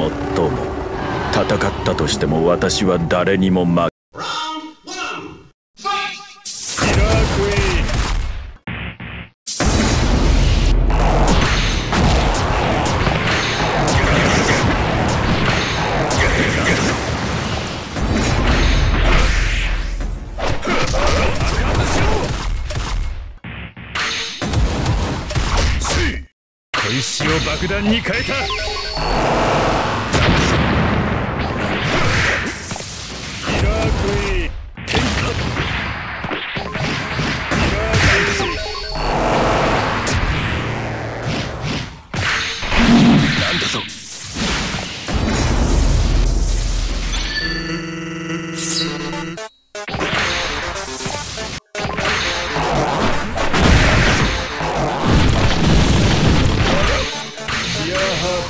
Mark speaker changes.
Speaker 1: もっとも戦ったとしても私は誰にも負
Speaker 2: 小石を爆弾に変えた。